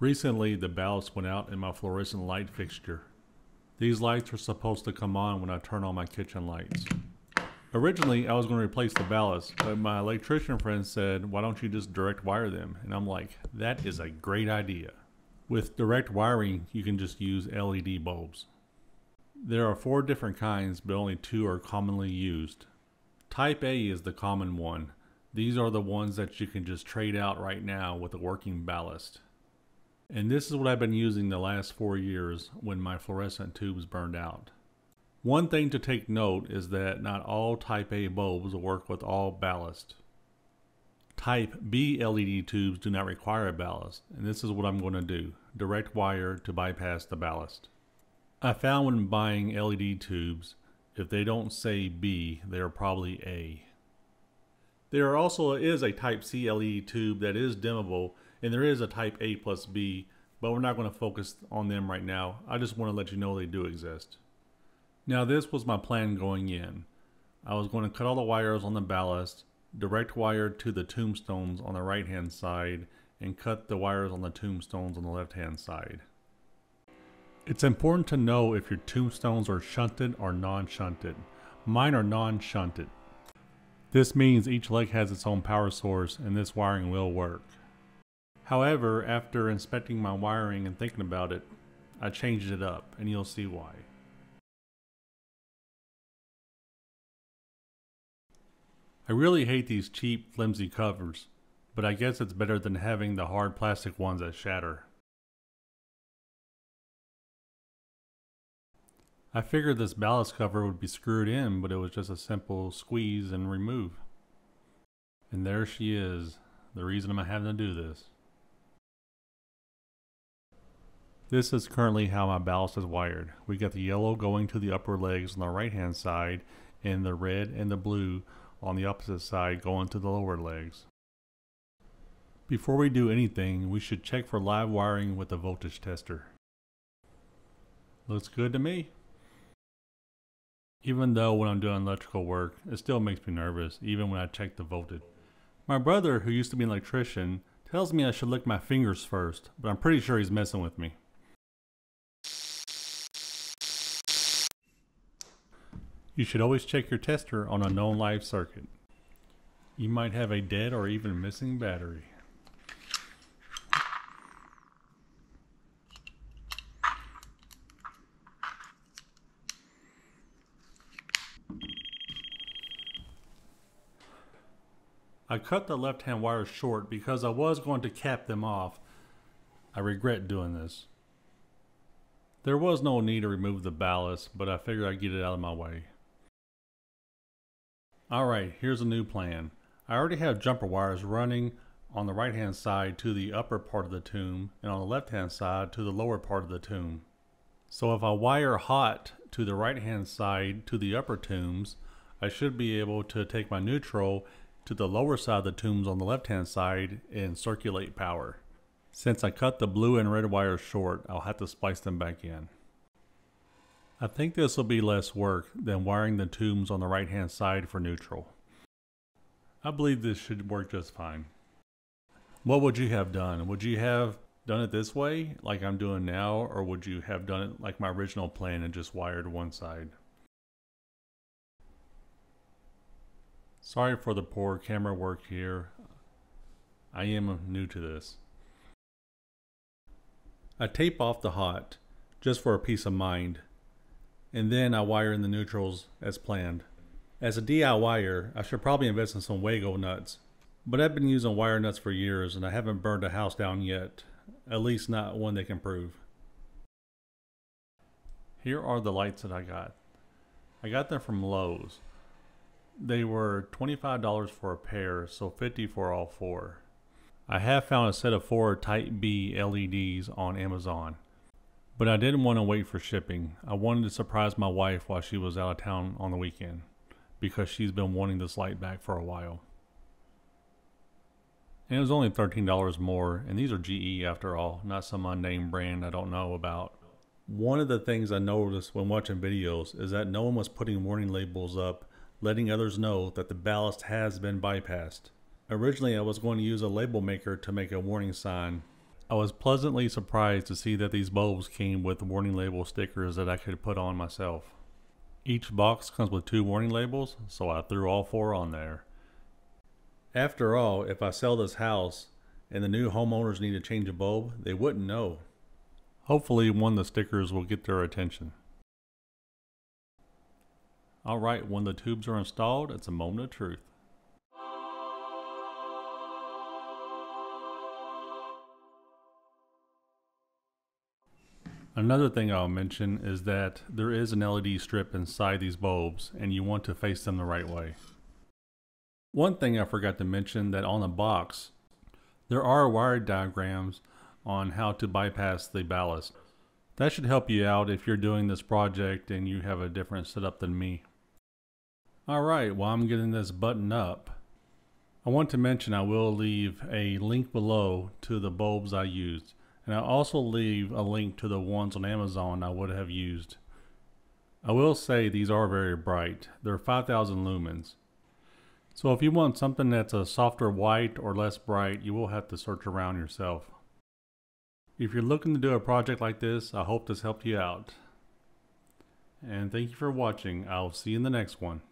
Recently, the ballast went out in my fluorescent light fixture. These lights are supposed to come on when I turn on my kitchen lights. Originally, I was going to replace the ballast, but my electrician friend said, why don't you just direct wire them? And I'm like, that is a great idea. With direct wiring, you can just use LED bulbs. There are four different kinds, but only two are commonly used. Type A is the common one. These are the ones that you can just trade out right now with a working ballast. And this is what I've been using the last four years when my fluorescent tubes burned out. One thing to take note is that not all type A bulbs work with all ballast. Type B LED tubes do not require a ballast, and this is what I'm going to do, direct wire to bypass the ballast. I found when buying LED tubes, if they don't say B, they are probably A. There also is a Type C LED tube that is dimmable, and there is a Type A plus B, but we're not going to focus on them right now. I just want to let you know they do exist. Now this was my plan going in. I was going to cut all the wires on the ballast, direct wire to the tombstones on the right hand side, and cut the wires on the tombstones on the left hand side. It's important to know if your tombstones are shunted or non-shunted. Mine are non-shunted. This means each leg has its own power source and this wiring will work. However, after inspecting my wiring and thinking about it, I changed it up and you'll see why. I really hate these cheap, flimsy covers, but I guess it's better than having the hard plastic ones that shatter. I figured this ballast cover would be screwed in, but it was just a simple squeeze and remove. And there she is, the reason I'm having to do this. This is currently how my ballast is wired. We got the yellow going to the upper legs on the right hand side and the red and the blue on the opposite side going to the lower legs. Before we do anything, we should check for live wiring with a voltage tester. Looks good to me. Even though when I'm doing electrical work, it still makes me nervous, even when I check the voltage. My brother, who used to be an electrician, tells me I should lick my fingers first, but I'm pretty sure he's messing with me. You should always check your tester on a known live circuit. You might have a dead or even missing battery. I cut the left hand wires short because I was going to cap them off. I regret doing this. There was no need to remove the ballast, but I figured I'd get it out of my way. Alright, here's a new plan. I already have jumper wires running on the right hand side to the upper part of the tomb and on the left hand side to the lower part of the tomb. So if I wire hot to the right hand side to the upper tombs, I should be able to take my neutral to the lower side of the tombs on the left hand side and circulate power. Since I cut the blue and red wires short, I'll have to splice them back in. I think this will be less work than wiring the tombs on the right hand side for neutral. I believe this should work just fine. What would you have done? Would you have done it this way, like I'm doing now, or would you have done it like my original plan and just wired one side? Sorry for the poor camera work here. I am new to this. I tape off the hot just for a peace of mind and then I wire in the neutrals as planned. As a DIYer, I should probably invest in some Wago nuts, but I've been using wire nuts for years and I haven't burned a house down yet, at least not one they can prove. Here are the lights that I got. I got them from Lowe's. They were $25 for a pair, so 50 for all four. I have found a set of four Type B LEDs on Amazon. But I didn't want to wait for shipping. I wanted to surprise my wife while she was out of town on the weekend because she's been wanting this light back for a while. And it was only $13 more, and these are GE after all, not some unnamed brand I don't know about. One of the things I noticed when watching videos is that no one was putting warning labels up letting others know that the ballast has been bypassed. Originally I was going to use a label maker to make a warning sign, I was pleasantly surprised to see that these bulbs came with warning label stickers that I could put on myself. Each box comes with two warning labels, so I threw all four on there. After all, if I sell this house and the new homeowners need to change a bulb, they wouldn't know. Hopefully one of the stickers will get their attention. Alright, when the tubes are installed, it's a moment of truth. Another thing I'll mention is that there is an LED strip inside these bulbs and you want to face them the right way. One thing I forgot to mention that on the box, there are wired diagrams on how to bypass the ballast. That should help you out if you're doing this project and you have a different setup than me. Alright, while I'm getting this button up, I want to mention I will leave a link below to the bulbs I used. And I'll also leave a link to the ones on Amazon I would have used. I will say these are very bright. They're 5000 lumens. So if you want something that's a softer white or less bright, you will have to search around yourself. If you're looking to do a project like this, I hope this helped you out. And thank you for watching. I'll see you in the next one.